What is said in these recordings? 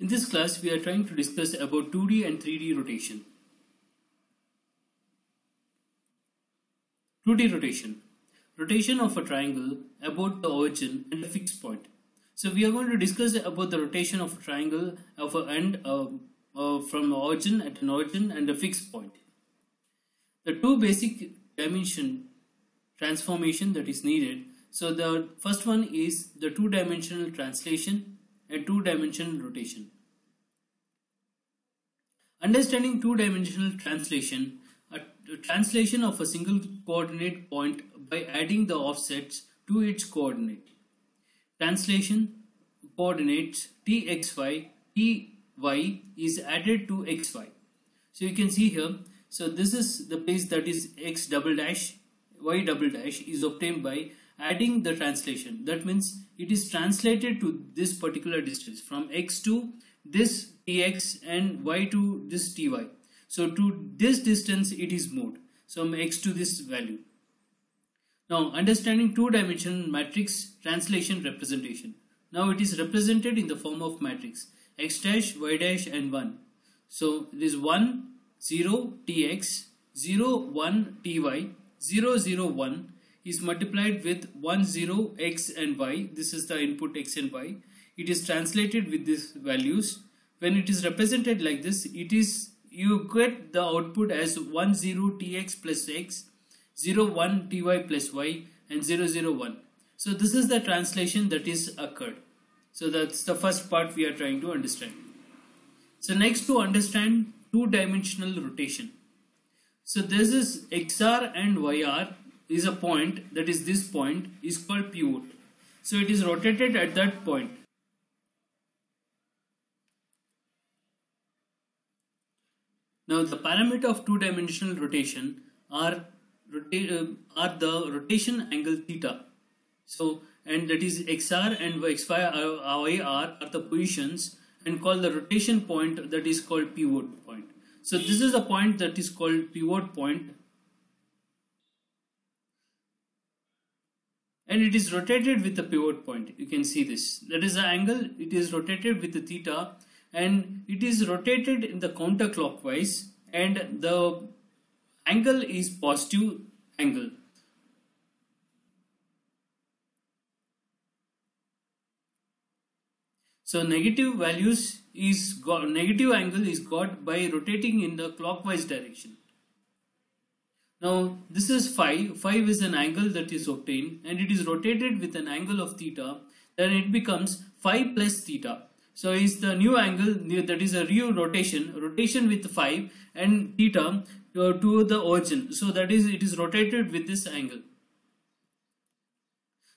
In this class, we are trying to discuss about 2D and 3D rotation. 2D rotation. Rotation of a triangle about the origin and a fixed point. So we are going to discuss about the rotation of a triangle of a end uh, uh, from origin at an origin and a fixed point. The two basic dimension transformation that is needed. So the first one is the two-dimensional translation and two-dimensional rotation. Understanding two-dimensional translation, a, translation of a single coordinate point by adding the offsets to its coordinate. Translation coordinates txy, ty is added to xy. So you can see here, so this is the place that is x double dash, y double dash is obtained by adding the translation. That means it is translated to this particular distance from x to this tx and y to this ty. So to this distance it is moved. So x to this value. Now understanding two-dimensional matrix translation representation. Now it is represented in the form of matrix x dash, y dash and 1. So it is 1, 0, tx, 0, 1, ty, 0, 0, 1 is multiplied with 1, 0, x and y. This is the input x and y. It is translated with these values. When it is represented like this, it is you get the output as 1, 0, tx plus x, 0, 1, ty plus y and 0, 0, 1. So this is the translation that is occurred. So that's the first part we are trying to understand. So next to understand two-dimensional rotation. So this is xr and yr is a point that is this point is called pivot. So it is rotated at that point. Now the parameter of two-dimensional rotation are, uh, are the rotation angle theta. So and that is xr and xy are, are the positions and call the rotation point that is called pivot point. So this is a point that is called pivot point and it is rotated with the pivot point. You can see this. That is the angle. It is rotated with the theta and it is rotated in the counterclockwise and the angle is positive angle. So negative values is got, negative angle is got by rotating in the clockwise direction. Now this is phi, phi is an angle that is obtained and it is rotated with an angle of theta then it becomes phi plus theta. So is the new angle that is a new rotation, rotation with phi and theta to, to the origin. So that is it is rotated with this angle.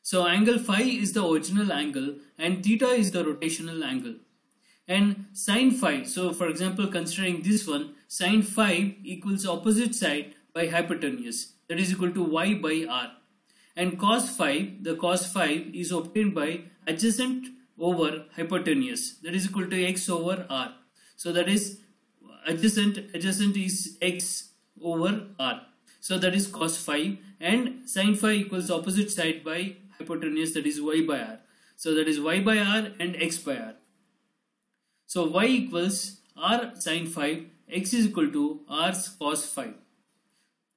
So angle phi is the original angle and theta is the rotational angle. And sine phi, so for example considering this one, sine phi equals opposite side by hypotenuse that is equal to y by r. And cos phi, the cos phi is obtained by adjacent over hypotenuse that is equal to x over r. So that is adjacent, adjacent is x over r. So that is cos phi and sine phi equals opposite side by hypotenuse that is y by r. So that is y by r and x by r. So y equals r sine phi, x is equal to r cos phi.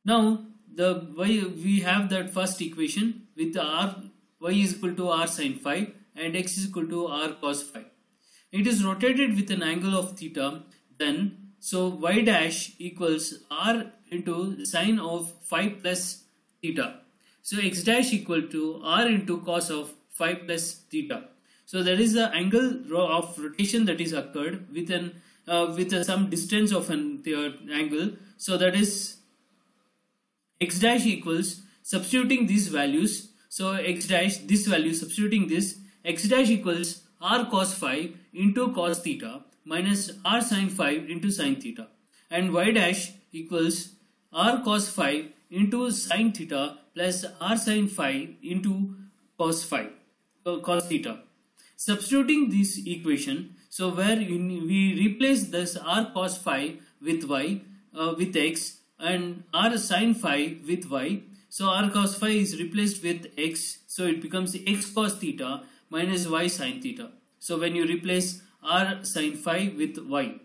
Now the y we have that first equation with r y is equal to r sine phi and x is equal to r cos phi. It is rotated with an angle of theta then so y dash equals r into sine of phi plus theta. So x dash equal to r into cos of phi plus theta. So there is the angle of rotation that is occurred with an uh, with some distance of an angle. So that is x dash equals substituting these values. So x dash this value substituting this x dash equals r cos phi into cos theta minus r sin phi into sin theta. And y dash equals r cos phi into sin theta plus r sin phi into cos phi uh, cos theta. Substituting this equation so where we replace this r cos phi with y uh, with x and r sin phi with y. So r cos phi is replaced with x so it becomes x cos theta minus y sin theta so when you replace r sine phi with y.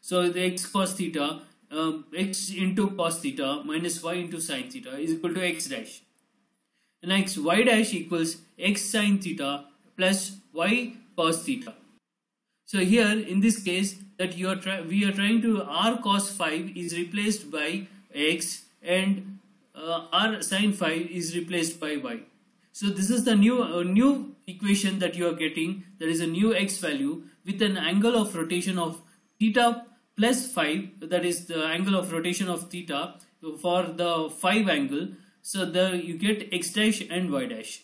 So the x cos theta um, x into cos theta minus y into sine theta is equal to x dash. And next y dash equals x sine theta plus y cos theta. So here in this case that you are we are trying to r cos phi is replaced by x and uh, r sine phi is replaced by y. So this is the new uh, new equation that you are getting. There is a new x value with an angle of rotation of theta plus 5 that is the angle of rotation of theta for the 5 angle. So there you get x dash and y dash.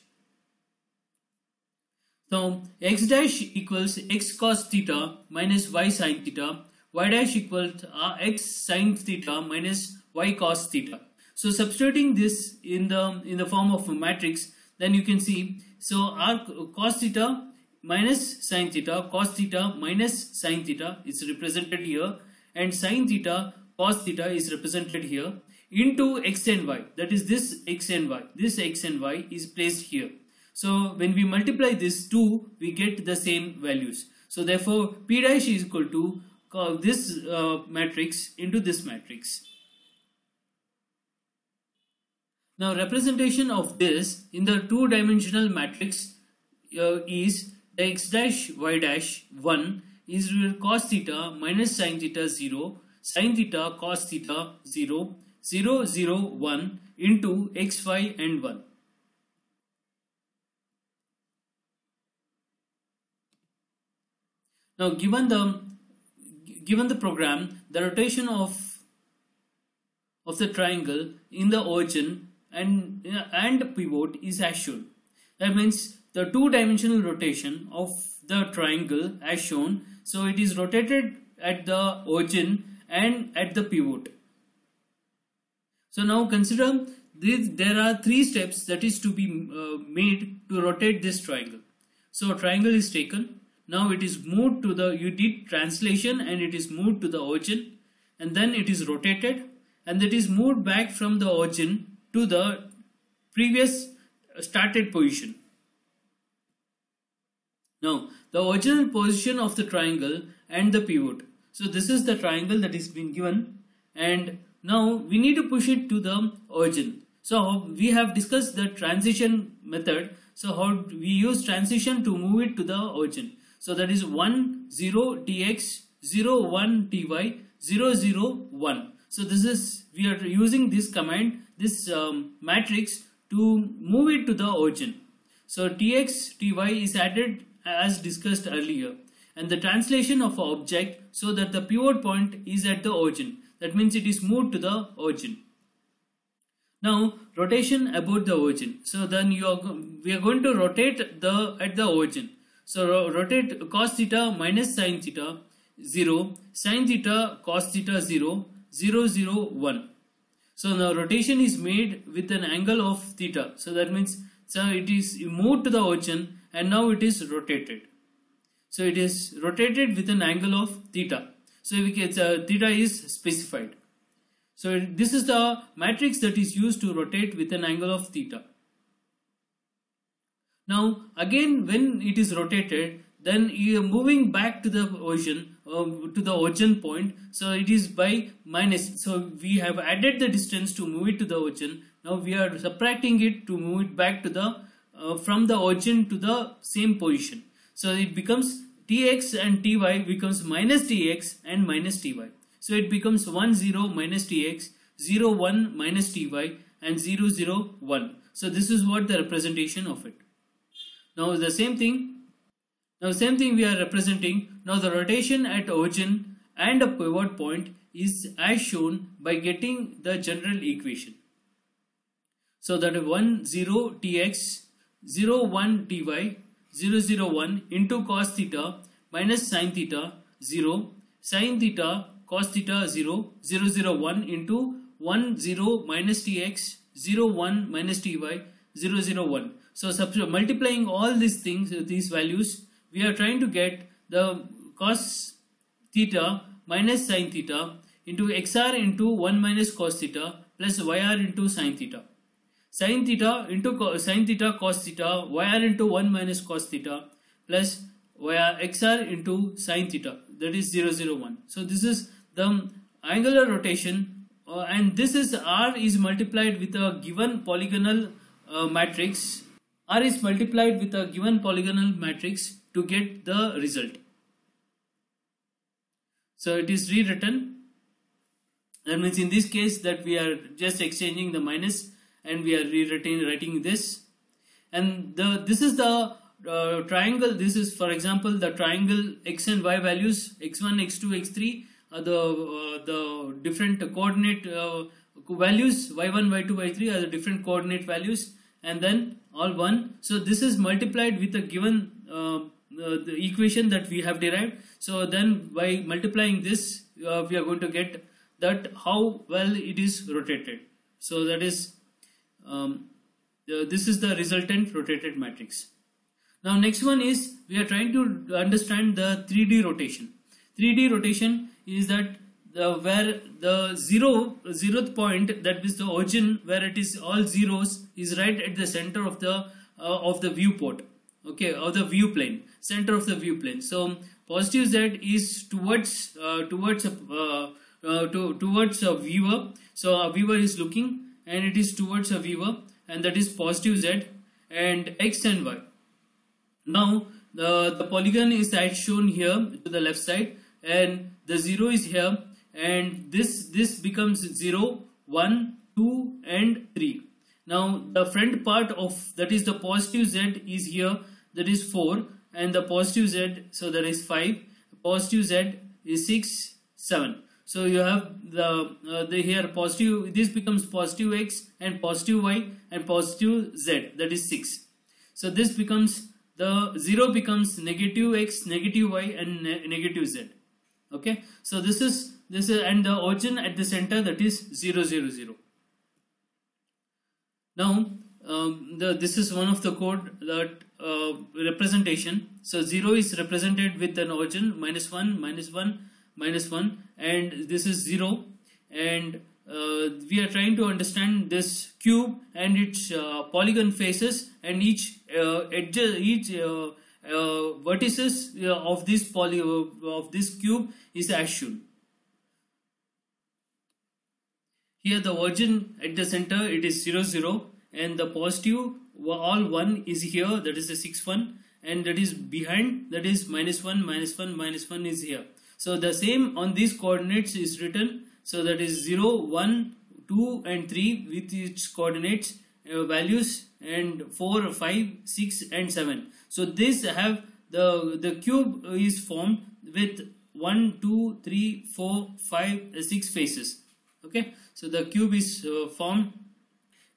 So x dash equals x cos theta minus y sin theta. y dash equals uh, x sin theta minus y cos theta. So substituting this in the in the form of a matrix, then you can see so our cos theta minus sine theta, cos theta minus sine theta is represented here, and sine theta cos theta is represented here into x and y. That is this x and y. This x and y is placed here. So when we multiply this two, we get the same values. So therefore, p dash is equal to uh, this uh, matrix into this matrix. Now representation of this in the two-dimensional matrix uh, is the x dash y dash 1 is cos theta minus sin theta 0 sin theta cos theta 0 0 0 1 into x y and 1. Now given the given the program the rotation of of the triangle in the origin and, and pivot is as shown. That means the two-dimensional rotation of the triangle as shown. So it is rotated at the origin and at the pivot. So now consider this, there are three steps that is to be uh, made to rotate this triangle. So triangle is taken. Now it is moved to the, you did translation and it is moved to the origin and then it is rotated and it is moved back from the origin to the previous started position. Now, the original position of the triangle and the pivot. So this is the triangle that is being given and now we need to push it to the origin. So we have discussed the transition method. So how we use transition to move it to the origin. So that is 1 0 tx 0 1 ty 0 0 1. So this is we are using this command this um, matrix to move it to the origin. So tx, ty is added as discussed earlier and the translation of object so that the pivot point is at the origin. That means it is moved to the origin. Now rotation about the origin. So then you are we are going to rotate the at the origin. So ro rotate cos theta minus sin theta 0, sin theta cos theta 0, 0, 0, 1. So now rotation is made with an angle of theta. So that means so it is moved to the origin and now it is rotated. So it is rotated with an angle of theta. So we get theta is specified. So this is the matrix that is used to rotate with an angle of theta. Now again when it is rotated then you are moving back to the origin um, to the origin point. So it is by minus. So we have added the distance to move it to the origin now we are subtracting it to move it back to the uh, from the origin to the same position. So it becomes tx and ty becomes minus tx and minus ty so it becomes 1 0 minus tx 0 1 minus ty and 0 0 1 so this is what the representation of it. Now the same thing now same thing we are representing. Now the rotation at origin and a pivot point is as shown by getting the general equation. So that 1 0 tx 0 1 ty 0 0 1 into cos theta minus sin theta 0 sin theta cos theta 0 0 0 1 into 1 0 minus tx 0 1 minus ty 0 0 1. So multiplying all these things, these values we are trying to get the cos theta minus sine theta into xr into 1 minus cos theta plus yr into sine theta. Sine theta into sine theta cos theta yr into 1 minus cos theta plus via xr into sine theta. That is 0 0 1 so this is the angular rotation uh, and this is r is multiplied with a given polygonal uh, matrix. R is multiplied with a given polygonal matrix to get the result. So it is rewritten. That means in this case that we are just exchanging the minus and we are rewriting writing this. And the this is the uh, triangle. This is for example the triangle x and y values x1 x2 x3 are the uh, the different coordinate uh, values. Y1 y2 y3 are the different coordinate values. And then all one. So this is multiplied with a given uh, the equation that we have derived so then by multiplying this uh, we are going to get that how well it is rotated. So that is um, this is the resultant rotated matrix. Now next one is we are trying to understand the 3D rotation. 3D rotation is that the where the zero zeroth point that is the origin where it is all zeros is right at the center of the uh, of the viewport okay of the view plane center of the view plane so positive z is towards uh, towards a uh, uh, to, towards a viewer. So a viewer is looking and it is towards a viewer and that is positive z and x and y. Now the, the polygon is as shown here to the left side and the 0 is here and this this becomes 0, 1, 2 and 3. Now the front part of that is the positive z is here that is 4 and the positive z so that is 5 positive z is 6 7 so you have the, uh, the here positive, this becomes positive x and positive y and positive z that is 6. So this becomes the 0 becomes negative x, negative y and ne negative z. Okay. So this is this is and the origin at the center that is 0 0 0. Now um, the, this is one of the code that uh, representation. So 0 is represented with an origin minus 1, minus 1, minus 1 and this is 0 and uh, we are trying to understand this cube and its uh, polygon faces and each uh, edge each uh, uh, vertices of this poly of this cube is as shown here the origin at the center it is 0 0 and the positive all 1 is here that is the 6 1 and that is behind that is minus 1 minus 1 minus 1 is here so the same on these coordinates is written. So that is 0, 1, 2 and 3 with its coordinates uh, values and 4, 5, 6 and 7. So this have the, the cube is formed with 1, 2, 3, 4, 5, uh, 6 faces. Okay. So the cube is uh, formed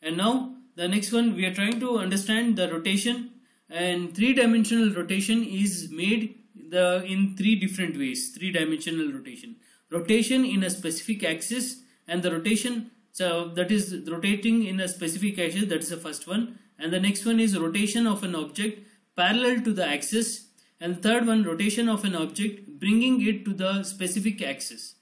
and now the next one we are trying to understand the rotation and three dimensional rotation is made the in three different ways three dimensional rotation. Rotation in a specific axis and the rotation so that is rotating in a specific axis that is the first one. And the next one is rotation of an object parallel to the axis and third one rotation of an object bringing it to the specific axis.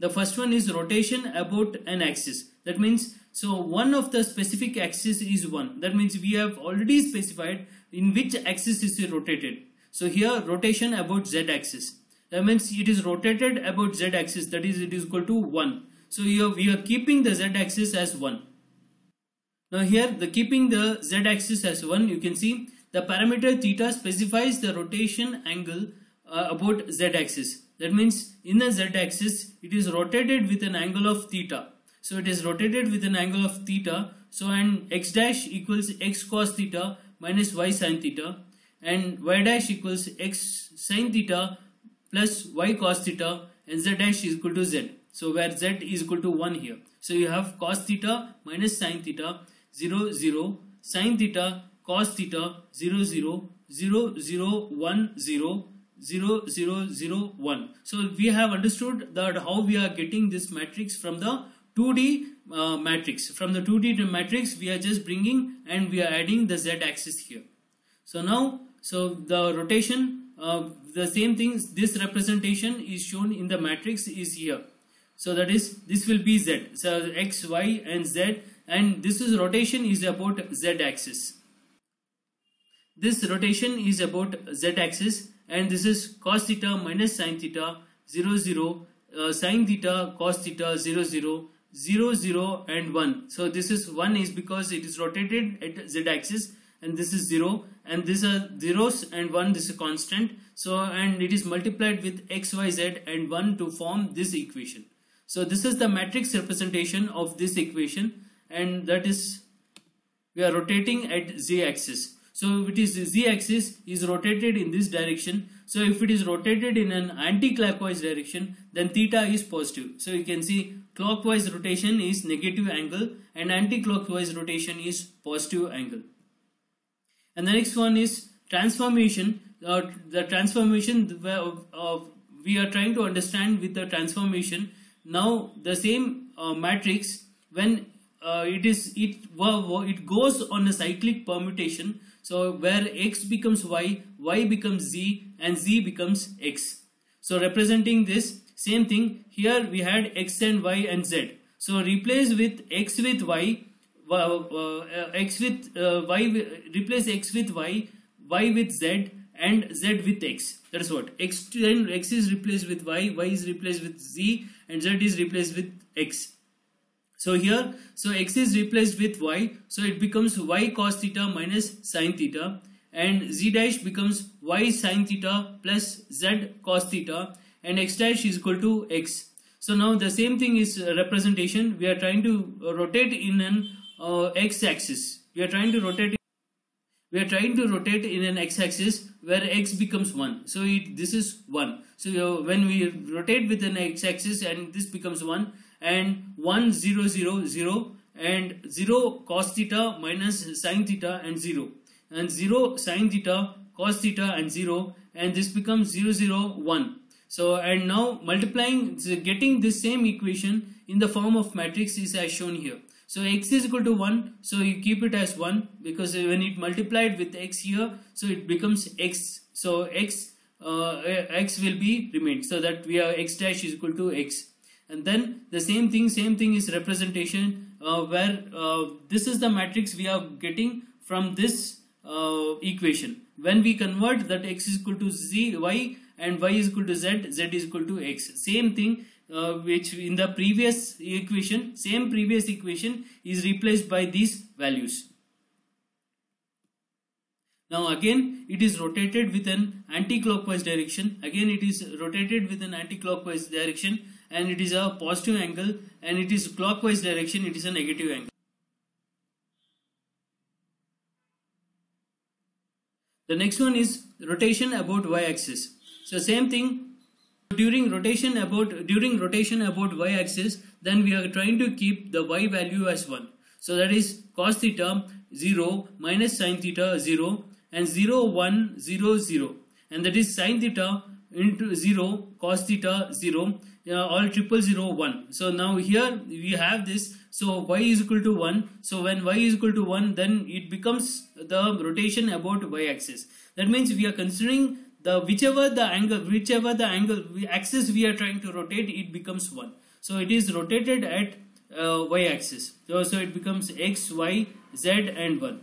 The first one is rotation about an axis. That means so one of the specific axis is one that means we have already specified in which axis is rotated so here rotation about z axis. That means it is rotated about z axis that is it is equal to 1. So here we are keeping the z axis as 1. Now here the keeping the z axis as 1 you can see the parameter theta specifies the rotation angle uh, about z axis. That means in the z axis it is rotated with an angle of theta. So it is rotated with an angle of theta. So and x dash equals x cos theta minus y sin theta and y dash equals x sine theta plus y cos theta and z dash is equal to z. So where z is equal to 1 here. So you have cos theta minus sine theta 0 0 sine theta cos theta 0 0 0 0 1 0 0 0 0 1. So we have understood that how we are getting this matrix from the 2D uh, matrix. From the 2D matrix we are just bringing and we are adding the z axis here. So now so the rotation, uh, the same things, this representation is shown in the matrix is here. So that is, this will be Z. So X, Y and Z and this is rotation is about Z axis. This rotation is about Z axis and this is cos theta minus sine theta 0 0 uh, sine theta cos theta 0 0 0 0 and 1 so this is 1 is because it is rotated at z axis and this is 0 and these are zeros and 1 this is constant. So and it is multiplied with x y z and 1 to form this equation. So this is the matrix representation of this equation. And that is we are rotating at z axis. So it is z axis is rotated in this direction. So if it is rotated in an anti-clockwise direction then theta is positive. So you can see clockwise rotation is negative angle and anti-clockwise rotation is positive angle. And the next one is transformation. Uh, the transformation uh, we are trying to understand with the transformation. Now the same uh, matrix when uh, it is it it goes on a cyclic permutation. So where x becomes y y becomes z and z becomes x. So representing this same thing here we had x and y and z. So replace with x with y uh, x with uh, y replace x with y y with z and z with x. That's what. X then x is replaced with y y is replaced with z and z is replaced with x. So here so x is replaced with y. So it becomes y cos theta minus sine theta and z dash becomes y sine theta plus z cos theta and x dash is equal to x so now the same thing is representation we are trying to rotate in an uh, x-axis. We are trying to rotate. We are trying to rotate in an x-axis where x becomes one. So it, this is one. So uh, when we rotate with an x-axis and this becomes one and one zero zero zero and zero cos theta minus sine theta and zero and zero sine theta cos theta and zero and this becomes zero zero one. So and now multiplying getting this same equation in the form of matrix is as shown here. So x is equal to 1. So you keep it as 1 because when it multiplied with x here, so it becomes x. So x uh, x will be remained. So that we have x dash is equal to x. And then the same thing, same thing is representation uh, where uh, this is the matrix we are getting from this uh, equation. When we convert that x is equal to z, y and y is equal to z, z is equal to x. Same thing uh, which in the previous equation same previous equation is replaced by these values. Now again it is rotated with an anti-clockwise direction. Again it is rotated with an anti-clockwise direction and it is a positive angle and it is clockwise direction it is a negative angle. The next one is rotation about y-axis so same thing during rotation about during rotation about y-axis then we are trying to keep the y value as 1 so that is cos theta 0 minus sin theta 0 and 0 1 0 0 and that is sin theta into 0 cos theta 0 uh, all triple zero one. So now here we have this. So y is equal to 1 so when y is equal to 1 then it becomes the rotation about y axis that means we are considering the whichever the angle whichever the angle axis we are trying to rotate it becomes 1 so it is rotated at uh, y axis. So, so it becomes x y z and 1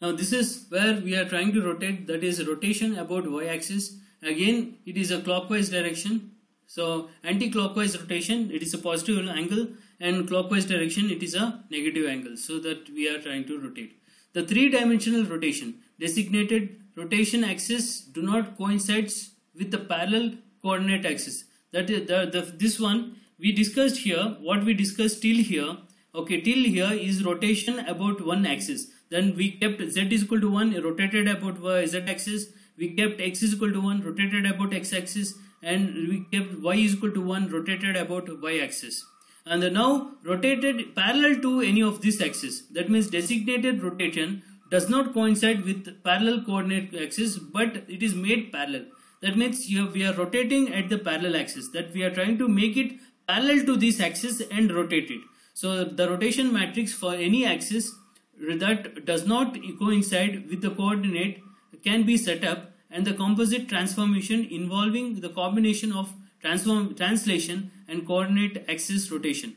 now this is where we are trying to rotate that is rotation about y axis. Again it is a clockwise direction. So anti-clockwise rotation it is a positive angle and clockwise direction it is a negative angle so that we are trying to rotate. The three-dimensional rotation designated rotation axis do not coincide with the parallel coordinate axis. That is the, the this one we discussed here. What we discussed till here, okay, till here is rotation about one axis. Then we kept z is equal to one, rotated about z axis. We kept x is equal to one, rotated about x axis, and we kept y is equal to one, rotated about y axis and now rotated parallel to any of these axes. That means designated rotation does not coincide with parallel coordinate axis but it is made parallel. That means we are rotating at the parallel axis that we are trying to make it parallel to this axis and rotate it. So the rotation matrix for any axis that does not coincide with the coordinate can be set up and the composite transformation involving the combination of transform translation and coordinate axis rotation.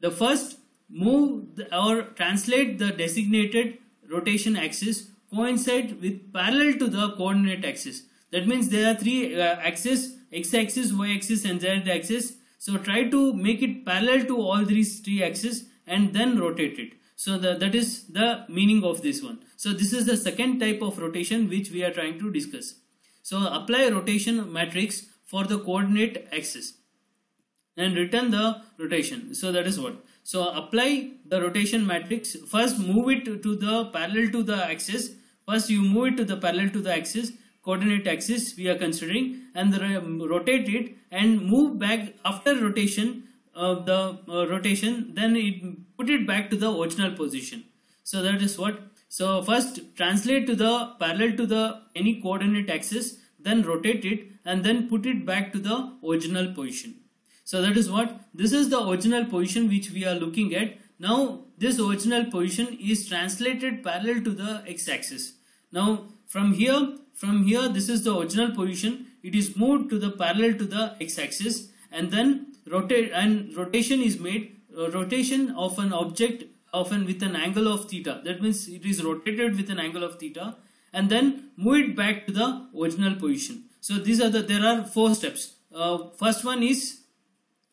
The first move or translate the designated rotation axis coincide with parallel to the coordinate axis. That means there are three uh, axes, x-axis, y-axis and z-axis. So try to make it parallel to all these three axes and then rotate it. So the, that is the meaning of this one. So this is the second type of rotation which we are trying to discuss. So apply rotation matrix for the coordinate axis and return the rotation. So that is what. So apply the rotation matrix. First move it to the parallel to the axis. First you move it to the parallel to the axis coordinate axis we are considering and rotate it and move back after rotation of the uh, rotation then it put it back to the original position. So that is what. So first translate to the parallel to the any coordinate axis then rotate it and then put it back to the original position. So that is what this is the original position which we are looking at. Now this original position is translated parallel to the x-axis. Now from here from here this is the original position. It is moved to the parallel to the x-axis and then rotate and rotation is made uh, rotation of an object often with an angle of theta. That means it is rotated with an angle of theta and then move it back to the original position. So these are the there are four steps. Uh, first one is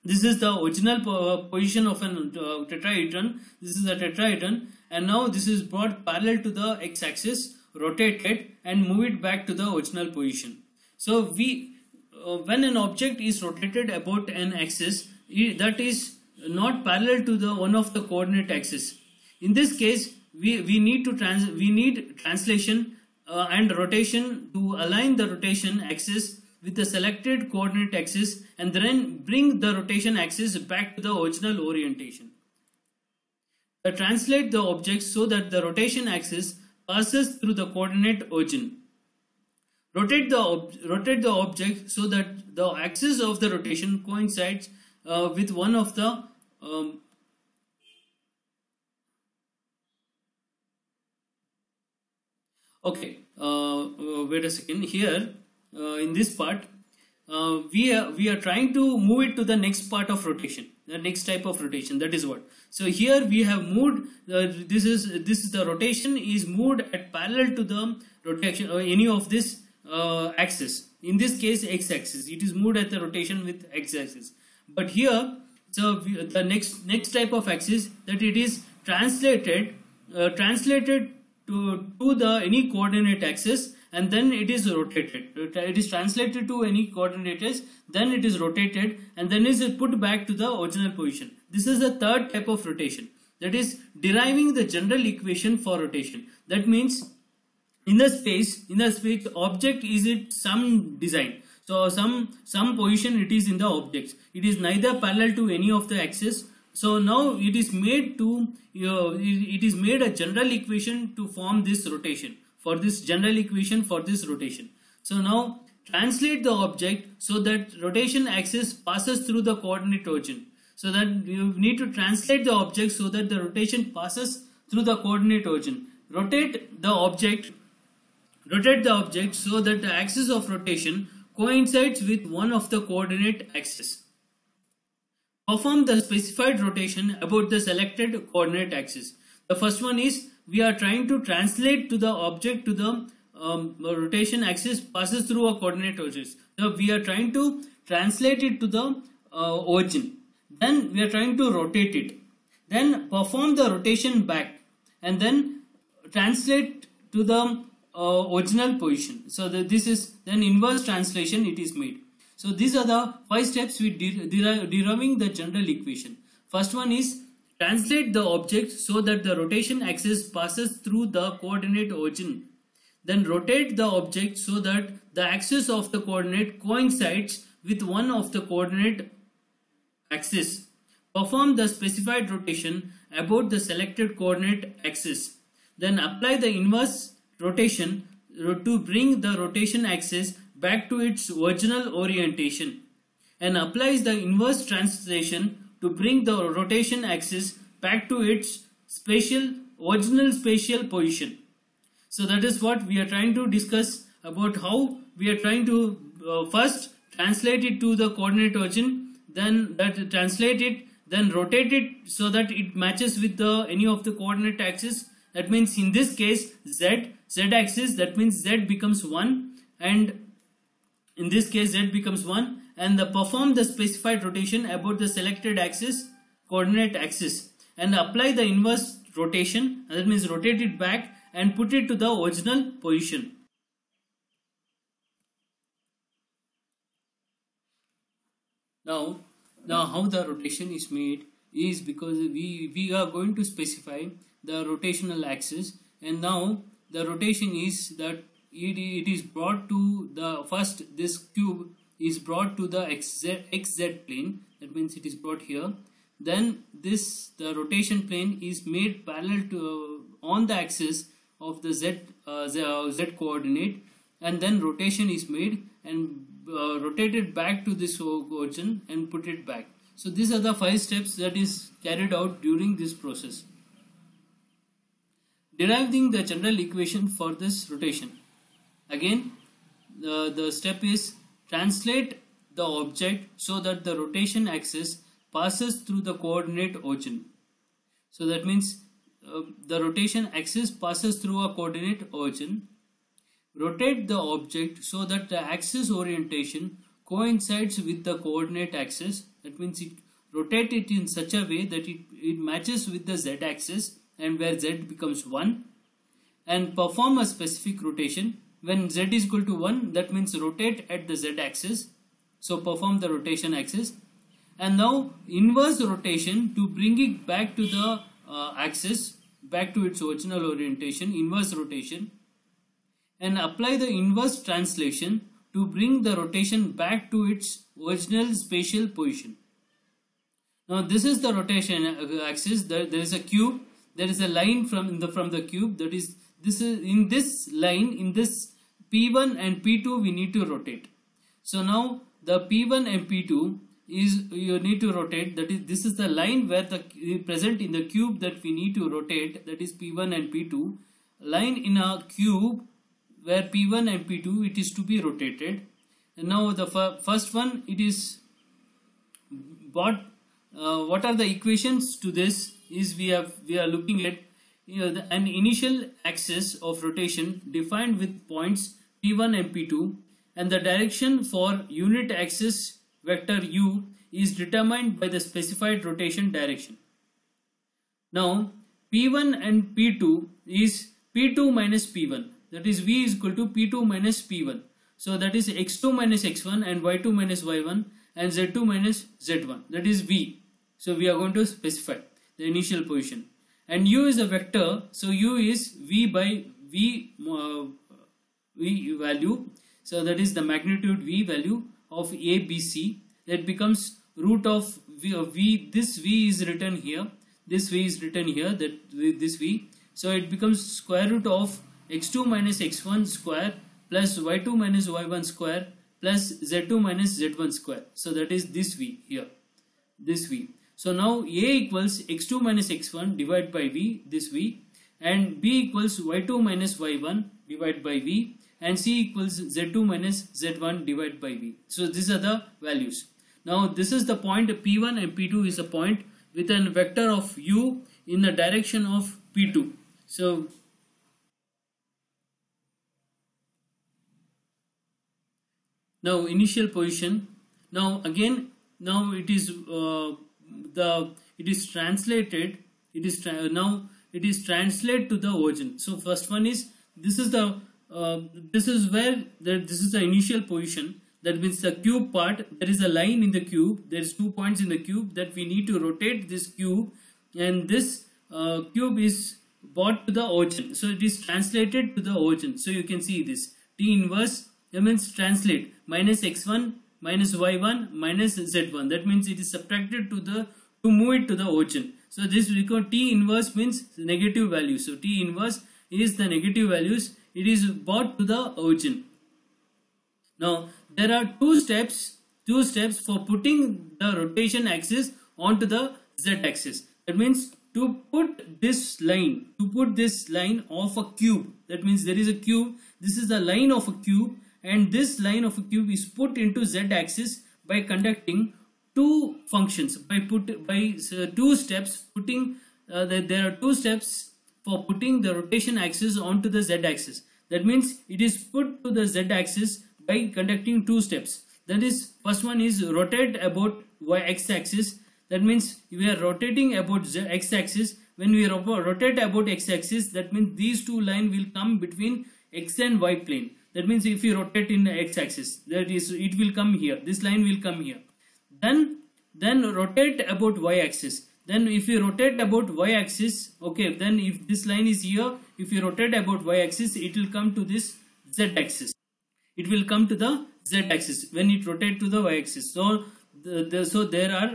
this is the original uh, position of an uh, tetrahedron. This is the tetrahedron and now this is brought parallel to the x-axis, rotated and move it back to the original position. So we, uh, when an object is rotated about an axis, that is not parallel to the one of the coordinate axis. In this case, we, we need to trans we need translation uh, and rotation to align the rotation axis with the selected coordinate axis and then bring the rotation axis back to the original orientation. Uh, translate the object so that the rotation axis passes through the coordinate origin. Rotate the, rotate the object so that the axis of the rotation coincides uh, with one of the um, okay uh, uh, wait a second. Here uh, in this part uh, we are we are trying to move it to the next part of rotation the next type of rotation. That is what. So here we have moved uh, this is this is the rotation is moved at parallel to the rotation or any of this uh, axis. In this case x axis. It is moved at the rotation with x axis. But here so the next next type of axis that it is translated uh, translated to to the any coordinate axis and then it is rotated. It is translated to any coordinates, then it is rotated and then is put back to the original position. This is the third type of rotation. That is deriving the general equation for rotation. That means in the space, in the space object is it some design. So some some position it is in the objects. It is neither parallel to any of the axis. So now it is made to uh, it is made a general equation to form this rotation for this general equation for this rotation. So now translate the object so that rotation axis passes through the coordinate origin. So that you need to translate the object so that the rotation passes through the coordinate origin. Rotate the object rotate the object so that the axis of rotation coincides with one of the coordinate axis. Perform the specified rotation about the selected coordinate axis. The first one is we are trying to translate to the object to the um, rotation axis passes through a coordinate axis. So we are trying to translate it to the uh, origin. Then we are trying to rotate it. Then perform the rotation back and then translate to the uh, original position. So this is then inverse translation it is made. So these are the five steps we derive deriving the general equation. First one is Translate the object so that the rotation axis passes through the coordinate origin. Then rotate the object so that the axis of the coordinate coincides with one of the coordinate axis. Perform the specified rotation about the selected coordinate axis. Then apply the inverse rotation to bring the rotation axis back to its original orientation and applies the inverse translation to bring the rotation axis back to its spatial original spatial position. So that is what we are trying to discuss about how we are trying to uh, first translate it to the coordinate origin then that translate it then rotate it so that it matches with the any of the coordinate axis that means in this case z z axis that means z becomes 1 and in this case z becomes 1 and the perform the specified rotation about the selected axis coordinate axis and apply the inverse rotation that means rotate it back and put it to the original position. Now now how the rotation is made is because we we are going to specify the rotational axis and now the rotation is that it, it is brought to the first this cube is brought to the xz, xz plane that means it is brought here then this the rotation plane is made parallel to uh, on the axis of the z uh, z, uh, z coordinate and then rotation is made and uh, rotate back to this origin and put it back. So these are the five steps that is carried out during this process. Deriving the general equation for this rotation. Again, the, the step is translate the object so that the rotation axis passes through the coordinate origin. So that means uh, the rotation axis passes through a coordinate origin Rotate the object so that the axis orientation coincides with the coordinate axis. That means it rotate it in such a way that it, it matches with the z axis and where z becomes 1 and perform a specific rotation. When z is equal to 1 that means rotate at the z axis. So perform the rotation axis and now inverse rotation to bring it back to the uh, axis back to its original orientation inverse rotation and apply the inverse translation to bring the rotation back to its original spatial position. Now this is the rotation uh, axis. There, there is a cube. There is a line from the from the cube. That is this is in this line in this P1 and P2 we need to rotate. So now the P1 and P2 is you need to rotate. That is this is the line where the present in the cube that we need to rotate. That is P1 and P2. Line in a cube where P1 and P2 it is to be rotated and now the first one it is what uh, what are the equations to this is we have we are looking at you know, the, an initial axis of rotation defined with points P1 and P2 and the direction for unit axis vector u is determined by the specified rotation direction. Now P1 and P2 is P2 minus P1 that is v is equal to p2 minus p1 so that is x2 minus x1 and y2 minus y1 and z2 minus z1 that is v. So we are going to specify the initial position. And u is a vector so u is v by v uh, v value. So that is the magnitude v value of a b c. That becomes root of v, of v. This v is written here. This v is written here that this v. So it becomes square root of x2 minus x1 square plus y2 minus y1 square plus z2 minus z1 square. So that is this v here, this v. So now a equals x2 minus x1 divided by v, this v. And b equals y2 minus y1 divided by v and c equals z2 minus z1 divided by v. So these are the values. Now this is the point p1 and p2 is a point with a vector of u in the direction of p2. So now initial position now again now it is uh, the it is translated it is now it is translated to the origin so first one is this is the uh, this is where the, this is the initial position that means the cube part there is a line in the cube there is two points in the cube that we need to rotate this cube and this uh, cube is brought to the origin so it is translated to the origin so you can see this t inverse that means translate minus x1 minus y1 minus z1. That means it is subtracted to the to move it to the origin. So this we call t inverse means negative value. So t inverse is the negative values. It is brought to the origin. Now there are two steps two steps for putting the rotation axis onto the z axis. That means to put this line to put this line of a cube that means there is a cube this is the line of a cube and this line of a cube is put into z axis by conducting two functions by put by uh, two steps putting uh, the, there are two steps for putting the rotation axis onto the z axis. That means it is put to the z axis by conducting two steps. That is first one is rotate about y x axis. That means we are rotating about z x axis. When we rotate about x axis that means these two lines will come between x and y plane. That means if you rotate in the x axis that is it will come here. This line will come here. Then then rotate about y axis then if you rotate about y axis okay then if this line is here if you rotate about y axis it will come to this z axis it will come to the z axis when it rotate to the y axis so the, the so there are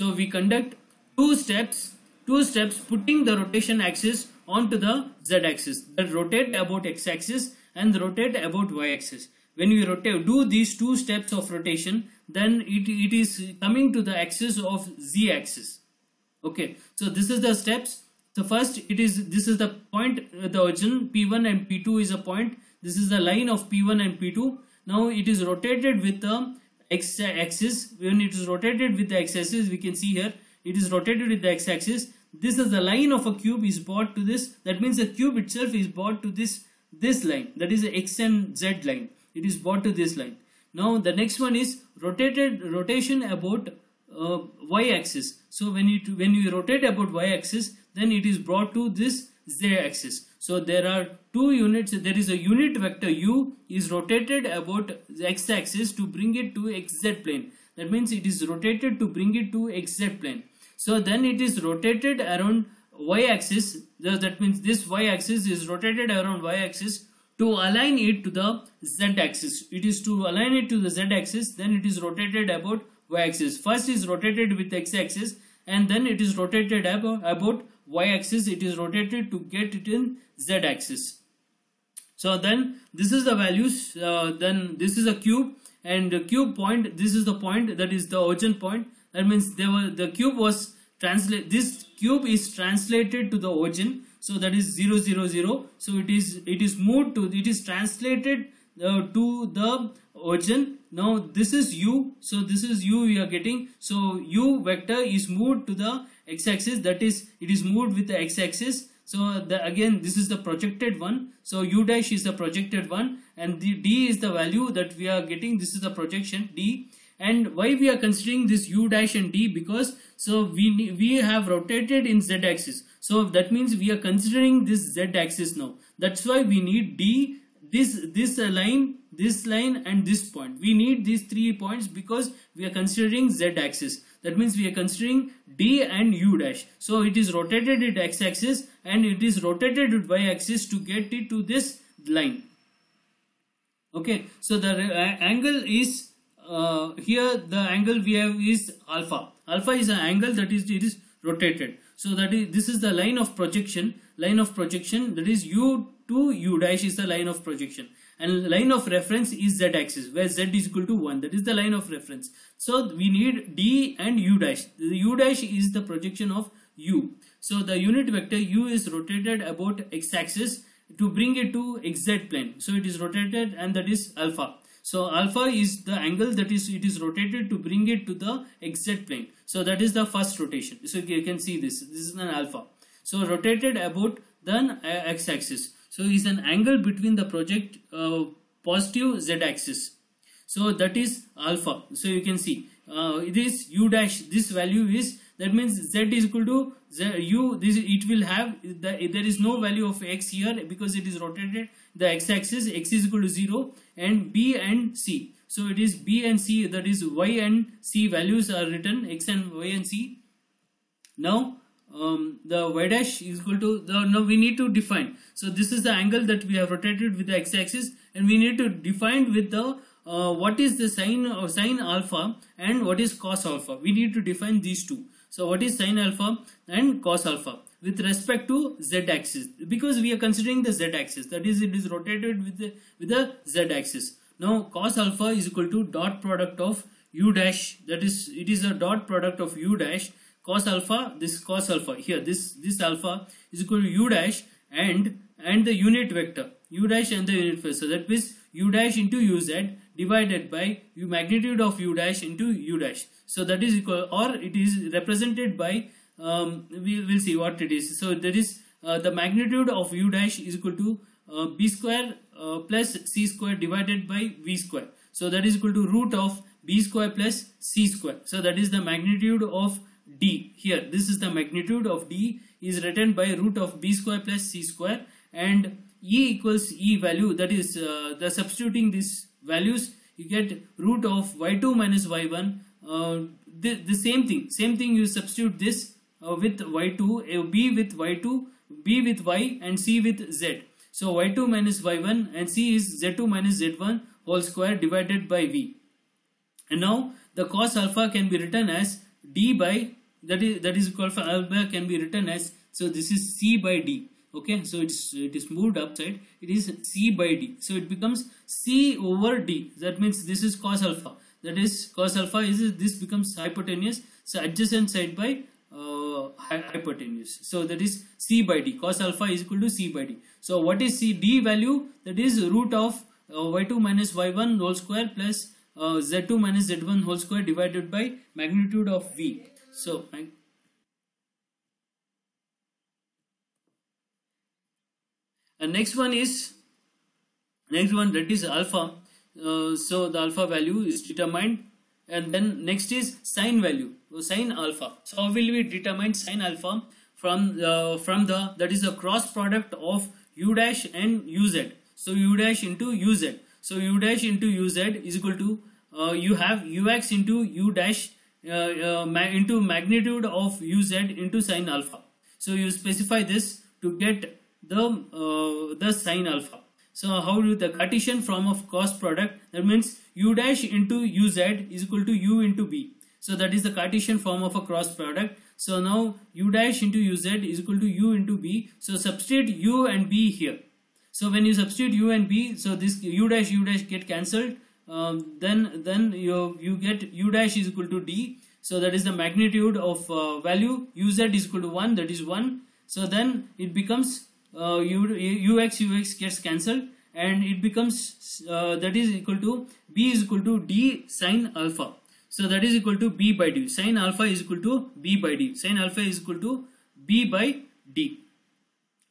so we conduct two steps two steps putting the rotation axis onto the z axis that rotate about x axis and rotate about y axis when we rotate do these two steps of rotation then it, it is coming to the axis of z axis. Okay so this is the steps. So first it is this is the point uh, the origin p1 and p2 is a point. This is the line of p1 and p2 now it is rotated with the x axis. When it is rotated with the x axis we can see here it is rotated with the x axis. This is the line of a cube is brought to this. That means the cube itself is brought to this this line. That is the x and z line. It is brought to this line now the next one is rotated rotation about uh, y axis so when you when you rotate about y axis then it is brought to this z axis so there are two units. There is a unit vector u is rotated about the x axis to bring it to xz plane. That means it is rotated to bring it to xz plane. So then it is rotated around y-axis. That means this y-axis is rotated around y-axis to align it to the z-axis. It is to align it to the z-axis. Then it is rotated about y-axis. First is rotated with x-axis and then it is rotated about, about y-axis. It is rotated to get it in z-axis. So then this is the values. Uh, then this is a cube and the cube point. This is the point that is the origin point that means they were the cube was translate this cube is translated to the origin so that is 0 0 0 so it is it is moved to it is translated uh, to the origin. Now this is u. So this is u we are getting. So u vector is moved to the x-axis. That is it is moved with the x-axis. So the, again this is the projected one. So u dash is the projected one. And the d is the value that we are getting. This is the projection d. And why we are considering this u dash and d? Because so we we have rotated in z axis so that means we are considering this z axis now. That's why we need d this this line this line and this point. We need these three points because we are considering z axis. That means we are considering d and u dash. So it is rotated at x axis and it is rotated at y axis to get it to this line. Okay. So the angle is uh, here the angle we have is alpha. Alpha is an angle that is it is rotated. So that is this is the line of projection. Line of projection that is u to u dash is the line of projection. And line of reference is z axis where z is equal to 1 that is the line of reference. So we need d and u dash. The u dash is the projection of u. So the unit vector u is rotated about x axis to bring it to xz plane. So it is rotated and that is alpha so alpha is the angle that is it is rotated to bring it to the xz plane. So that is the first rotation. So you can see this. This is an alpha. So rotated about the x-axis. So is an angle between the project uh, positive z-axis. So that is alpha. So you can see uh, it is u dash. This value is that means z is equal to z, u. This it will have the, there is no value of x here because it is rotated the x-axis x is equal to 0 and b and c. So it is b and c that is y and c values are written x and y and c. Now um, the y dash is equal to the now we need to define. So this is the angle that we have rotated with the x-axis and we need to define with the uh, what is the sine or uh, sine alpha and what is cos alpha. We need to define these two. So what is sine alpha and cos alpha with respect to z axis because we are considering the z axis that is it is rotated with the with the z axis now cos alpha is equal to dot product of u dash that is it is a dot product of u dash cos alpha this cos alpha here this this alpha is equal to u dash and and the unit vector u dash and the unit vector so that means u dash into uz divided by u magnitude of u dash into u dash. So that is equal or it is represented by um, we will see what it is. So there is uh, the magnitude of u dash is equal to uh, b square uh, plus c square divided by v square. So that is equal to root of b square plus c square. So that is the magnitude of d here. This is the magnitude of d is written by root of b square plus c square and e equals e value that is uh, the substituting these values you get root of y2 minus y1 uh, the, the same thing same thing you substitute this uh, with y2 uh, b with y2 b with y and c with z. So y2 minus y1 and c is z2 minus z1 whole square divided by v. And now the cos alpha can be written as d by that is that is equal alpha can be written as so this is c by d. Okay? So it's it is moved upside. It is c by d. So it becomes c over d. That means this is cos alpha. That is cos alpha is this becomes hypotenuse so adjacent side by hypotenuse. So that is c by d. Cos alpha is equal to c by d. So what is c? D value that is root of uh, y2 minus y1 whole square plus uh, z2 minus z1 whole square divided by magnitude of v. So and next one is next one that is alpha. Uh, so the alpha value is determined and then next is sine value. So sine alpha. So how will we determine sine alpha from uh, from the that is the cross product of u dash and uz so u dash into uz so u dash into uz is equal to uh, you have ux into u dash uh, uh, ma into magnitude of uz into sine alpha. So you specify this to get the uh, the sine alpha. So how do the Cartesian form of cross product that means u dash into uz is equal to u into b. So that is the Cartesian form of a cross product. So now u dash into uz is equal to u into b. So substitute u and b here. So when you substitute u and b, so this u dash u dash get cancelled. Um, then then you you get u dash is equal to d. So that is the magnitude of uh, value uz is equal to 1 that is 1. So then it becomes uh, ux ux gets cancelled and it becomes uh, that is equal to b is equal to d sine alpha. So that is equal to b by d. Sine alpha is equal to b by d. Sine alpha is equal to b by d.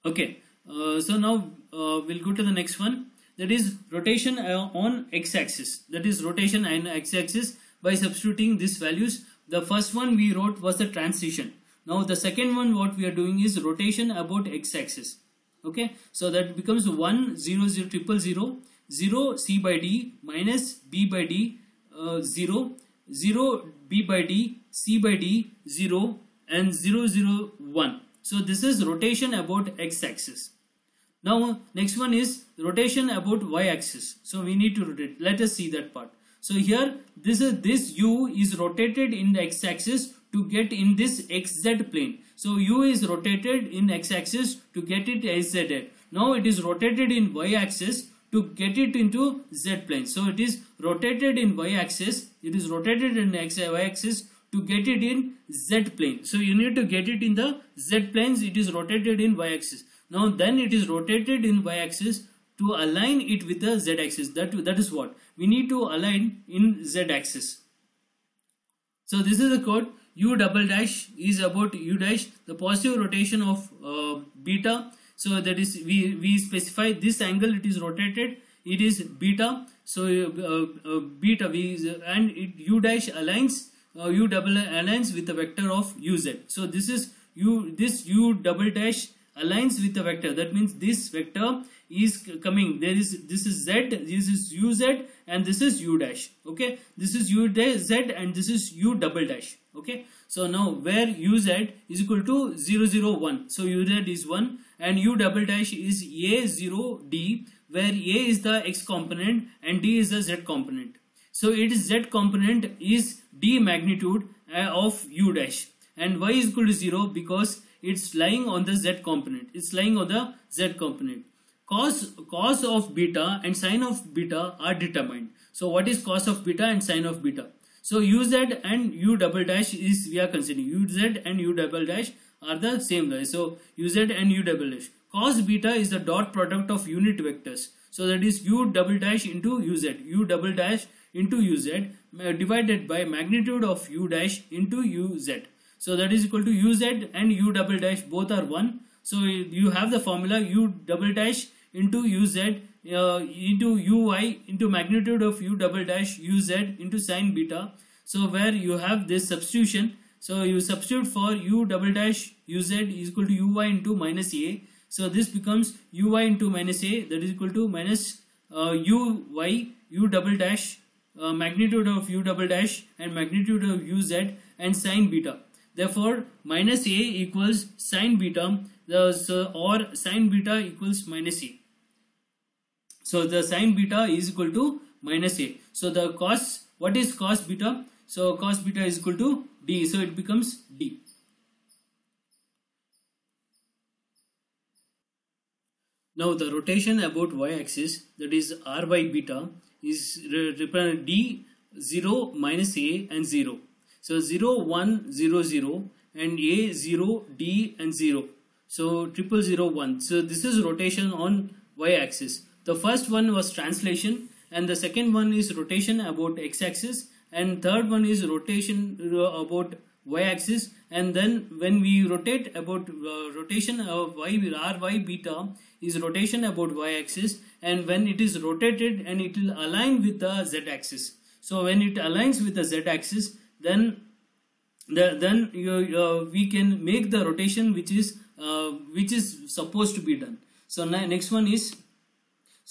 Okay. Uh, so now uh, we'll go to the next one. That is rotation uh, on x-axis that is rotation on x-axis by substituting these values. The first one we wrote was the transition. Now the second one what we are doing is rotation about x-axis okay? So that becomes 1 0 0 triple 0 0 c by d minus b by d uh, 0 0 b by d c by d 0 and 0 0 1 so this is rotation about x-axis now next one is rotation about y-axis so we need to rotate. Let us see that part. So here this is this u is rotated in the x-axis to get in this xz plane so u is rotated in x-axis to get it z. Now it is rotated in y-axis to get it into z plane. So it is rotated in y-axis. It is rotated in x y-axis to get it in z plane. So you need to get it in the z planes. It is rotated in y-axis. Now then it is rotated in y-axis to align it with the z-axis. That that is what we need to align in z-axis. So this is the code u double dash is about u dash the positive rotation of uh, beta. So that is we we specify this angle it is rotated it is beta. So uh, uh, beta we and it u dash aligns uh, u double aligns with the vector of uz so this is u this u double dash aligns with the vector. That means this vector is coming. There is this is z this is uz and this is u dash. Okay? This is u dash z and this is u double dash okay? So now where uz is equal to 0 0 1 so uz is 1 and u double dash is a 0 d where a is the x component and d is the z component. So it is z component is d magnitude uh, of u dash. And y is equal to 0 because it's lying on the z component. It's lying on the z component. Cos cos of beta and sine of beta are determined. So what is cos of beta and sine of beta so uz and u double dash is we are considering. Uz and u double dash are the same guys. So uz and u double dash. Cos beta is the dot product of unit vectors. So that is u double dash into uz, u double dash into uz divided by magnitude of u dash into uz. So that is equal to uz and u double dash both are 1. So you have the formula u double dash into uz uh, into uy into magnitude of u double dash uz into sine beta. So where you have this substitution. So you substitute for u double dash uz is equal to uy into minus a. So this becomes uy into minus a that is equal to minus uh, uy u double dash uh, magnitude of u double dash and magnitude of uz and sine beta. Therefore, minus a equals sine beta the, so, or sine beta equals minus a. So the sine beta is equal to minus a. So the cos, what is cos beta? So cos beta is equal to d. So it becomes d. Now the rotation about y-axis that is r by beta is represented d 0 minus a and 0. So 0 1 0 0 and a 0 d and 0. So triple zero one. So this is rotation on y-axis. The first one was translation and the second one is rotation about x-axis and third one is rotation about y-axis and then when we rotate about uh, rotation of y r y beta is rotation about y-axis and when it is rotated and it will align with the z-axis. So when it aligns with the z-axis then the, then you, uh, we can make the rotation which is uh, which is supposed to be done. So next one is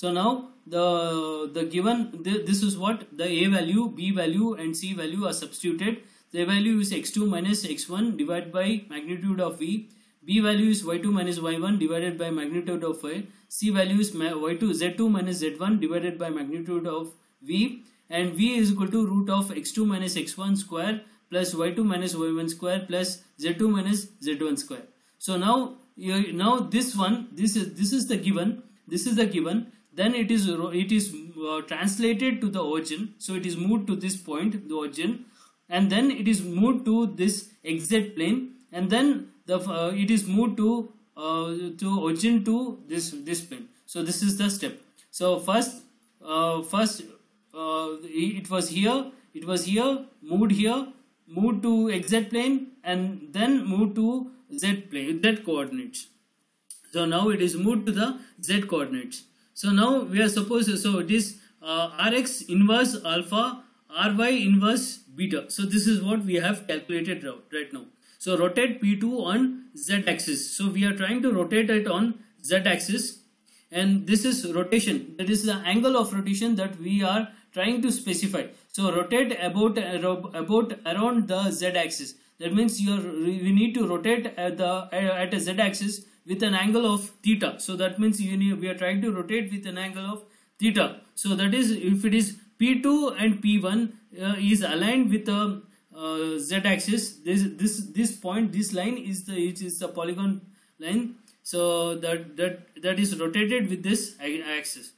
so now the the given this is what the a value, b value and c value are substituted. The value is x2 minus x1 divided by magnitude of v. b value is y2 minus y1 divided by magnitude of y. c value is y2 z2 minus z1 divided by magnitude of v and v is equal to root of x2 minus x1 square plus y2 minus y1 square plus z2 minus z1 square. So now now this one this is this is the given this is the given then it is it is uh, translated to the origin. So it is moved to this point the origin. And then it is moved to this xz plane. And then the uh, it is moved to uh, to origin to this this plane. So this is the step. So first uh, first uh, it was here it was here moved here moved to xz plane and then moved to z plane z coordinates. So now it is moved to the z coordinates so now we are supposed so it is uh, Rx inverse alpha, Ry inverse beta. So this is what we have calculated right now. So rotate P2 on Z axis. So we are trying to rotate it on Z axis and this is rotation. That is the angle of rotation that we are trying to specify. So rotate about, about around the Z axis. That means you are, we need to rotate at the at a Z axis with an angle of theta. So that means need, we are trying to rotate with an angle of theta. So that is if it is P2 and P1 uh, is aligned with the uh, z axis. This this this point this line is the it is the polygon line. So that that that is rotated with this axis.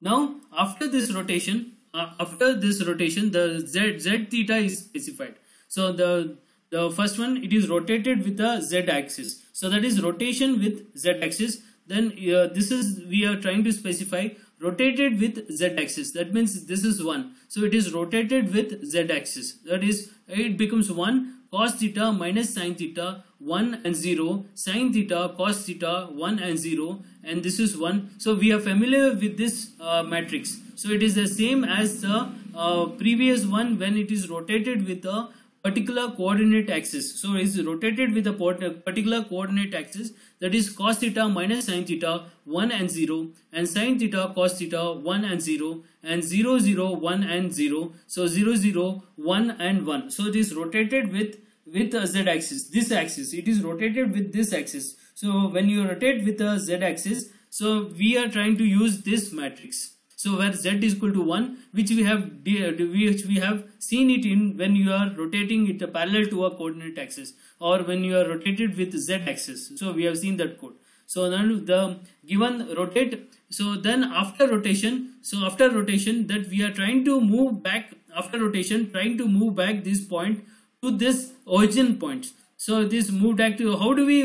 Now after this rotation, uh, after this rotation, the z z theta is specified. So the the first one it is rotated with the z axis. So that is rotation with z axis. Then uh, this is we are trying to specify rotated with z axis. That means this is 1 so it is rotated with z axis. That is it becomes 1 cos theta minus sin theta 1 and 0 sin theta cos theta 1 and 0 and this is 1 so we are familiar with this uh, matrix. So it is the same as the uh, previous one when it is rotated with the particular coordinate axis. So it is rotated with a uh, particular coordinate axis that is cos theta minus sin theta 1 and 0 and sin theta cos theta 1 and 0 and 0 0 1 and 0. So 0 0 1 and 1. So it is rotated with with a z axis this axis it is rotated with this axis so when you rotate with a z axis so we are trying to use this matrix so where z is equal to 1 which we have which we have seen it in when you are rotating it parallel to a coordinate axis or when you are rotated with z axis. So we have seen that code. So then the given rotate so then after rotation so after rotation that we are trying to move back after rotation trying to move back this point to this origin point so this moved back to how do we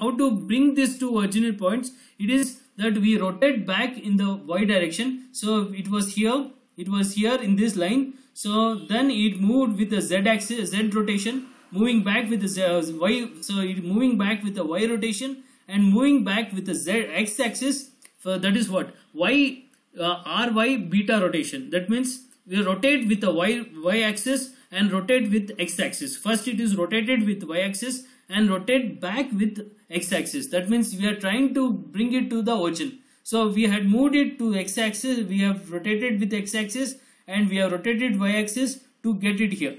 how to bring this to original points? It is that we rotate back in the y direction. So it was here it was here in this line. So then it moved with the z axis z rotation moving back with the z, uh, y so it moving back with the y rotation and moving back with the z x axis. For that is what? Y uh, ry beta rotation. That means we rotate with the y y axis and rotate with x axis first it is rotated with y axis and rotate back with x-axis. That means we are trying to bring it to the origin. So we had moved it to x-axis, we have rotated with x-axis and we have rotated y-axis to get it here.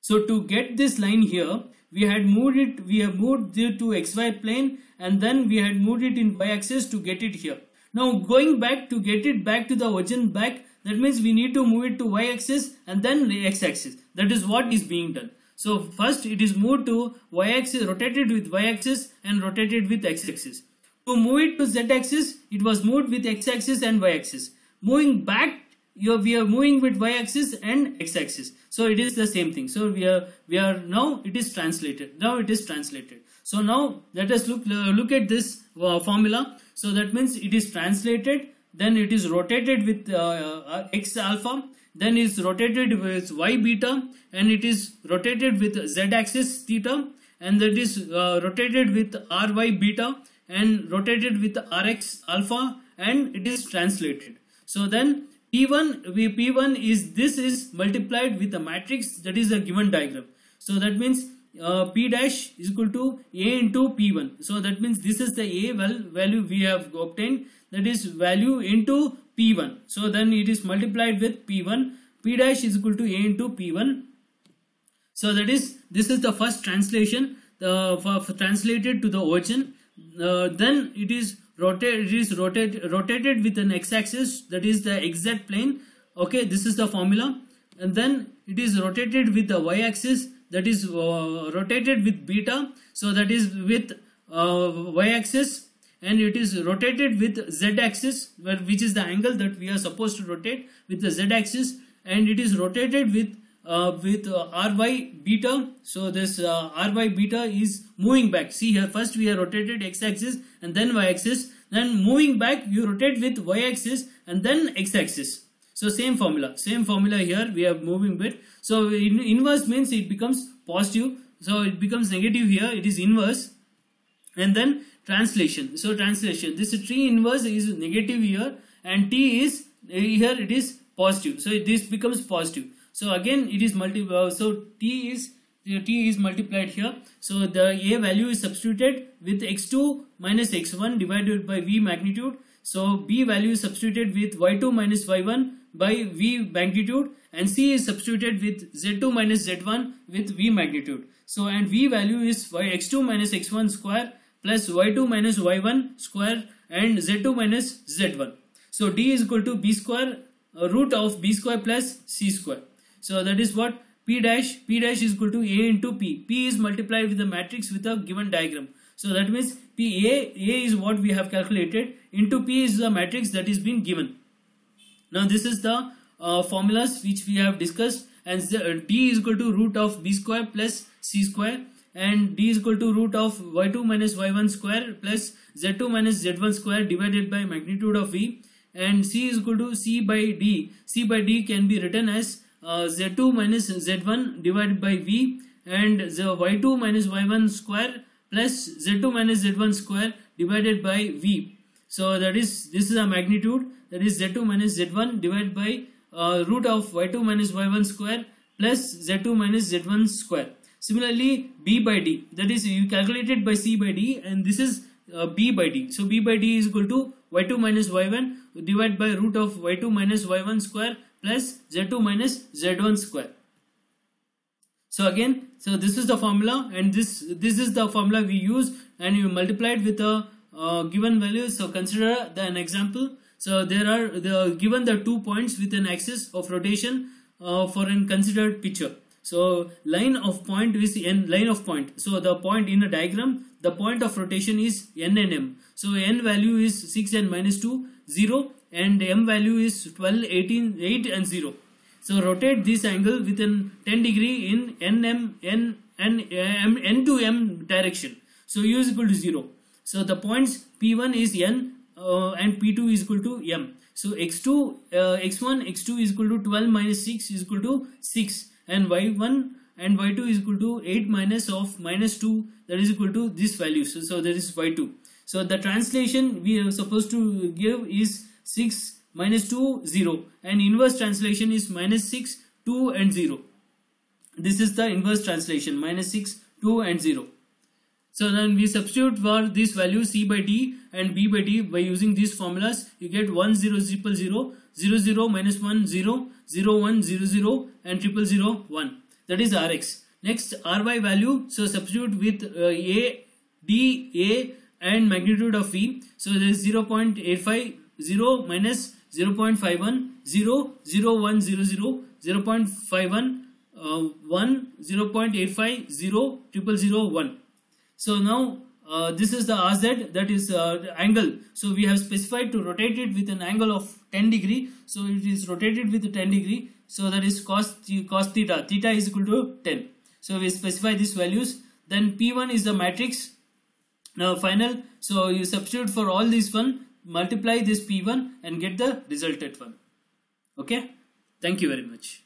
So to get this line here, we had moved it, we have moved it to xy plane and then we had moved it in y-axis to get it here. Now going back to get it back to the origin back, that means we need to move it to y-axis and then the x-axis. That is what is being done. So first it is moved to y-axis, rotated with y-axis and rotated with x-axis. To move it to z-axis, it was moved with x-axis and y-axis. Moving back, we are moving with y-axis and x-axis. So it is the same thing. So we are we are now it is translated. Now it is translated. So now let us look uh, look at this uh, formula. So that means it is translated. Then it is rotated with uh, uh x alpha then is rotated with y beta and it is rotated with z axis theta and that is uh, rotated with ry beta and rotated with rx alpha and it is translated. So then p1 we p1 is this is multiplied with the matrix that is a given diagram. So that means uh, p dash is equal to a into p1 so that means this is the a well value we have obtained that is value into P1. So then it is multiplied with P1. P dash is equal to A into P1. So that is, this is the first translation the for, for translated to the origin. Uh, then it is rotated, it is rotated, rotated with an x-axis that is the exact plane. Okay, this is the formula. And then it is rotated with the y-axis that is uh, rotated with beta. So that is with uh, y-axis and it is rotated with z axis where which is the angle that we are supposed to rotate with the z axis. And it is rotated with uh, with uh, ry beta. So this uh, ry beta is moving back. See here first we have rotated x axis and then y axis. Then moving back you rotate with y axis and then x axis so same formula. Same formula here we are moving with. So in, inverse means it becomes positive. So it becomes negative here. It is inverse. And then translation. So translation. This tree inverse is negative here and t is here it is positive. So this becomes positive. So again it is multi uh, so t is t is multiplied here. So the a value is substituted with x2 minus x1 divided by v magnitude. So b value is substituted with y2 minus y1 by v magnitude and c is substituted with z2 minus z1 with v magnitude so and v value is y x2 minus x1 square plus y2 minus y1 square and z2 minus z1. So d is equal to b square uh, root of b square plus c square. So that is what p dash p dash is equal to a into p. p is multiplied with the matrix with a given diagram. So that means p a a is what we have calculated into p is the matrix that is being given. Now this is the uh, formulas which we have discussed and d is equal to root of b square plus c square and d is equal to root of y2 minus y1 square plus z2 minus z1 square divided by magnitude of v and c is equal to c by d. c by d can be written as uh, z2 minus z1 divided by v and the y2 minus y1 square plus z2 minus z1 square divided by v. So that is this is a magnitude that is z2 minus z1 divided by uh, root of y2 minus y1 square plus z2 minus z1 square. Similarly, B by D, that is you calculate it by C by D and this is uh, B by D. So B by D is equal to Y2 minus Y1 divided by root of Y2 minus Y1 square plus Z2 minus Z1 square. So again, so this is the formula and this this is the formula we use and you multiply it with a uh, given value. So consider the, an example. So there are the given the two points with an axis of rotation uh, for an considered picture. So line of point is n line of point. So the point in a diagram, the point of rotation is n and m. So n value is 6 and minus 2, 0 and m value is 12, 18, 8 and 0. So rotate this angle within 10 degree in n m n n m n to m direction. So u is equal to 0. So the points p1 is n uh, and p2 is equal to m. So x2, uh, x1, x2 is equal to 12 minus 6 is equal to 6 and y1 and y2 is equal to 8 minus of minus 2 that is equal to this value. So, so that is y2. So the translation we are supposed to give is 6 minus 2 0 and inverse translation is minus 6 2 and 0. This is the inverse translation minus 6 2 and 0. So then we substitute for this value c by d and b by d by using these formulas. You get 1 0 0 0 0 0 minus 1 0 0 1 0 0 and triple 0 1. That is Rx. Next Ry value. So substitute with uh, A, D, A and magnitude of V. So there is 0 0.85 0 minus 0 0.51 0 0 1 0 0 0 0.51 uh, 1 0 0.85 0 triple 0 1 so now uh, this is the RZ that is uh, angle. So we have specified to rotate it with an angle of 10 degree. So it is rotated with 10 degree. So that is cos, cos theta. Theta is equal to 10. So we specify these values. Then P1 is the matrix. Now final. So you substitute for all these one, multiply this P1 and get the resulted one. Okay. Thank you very much.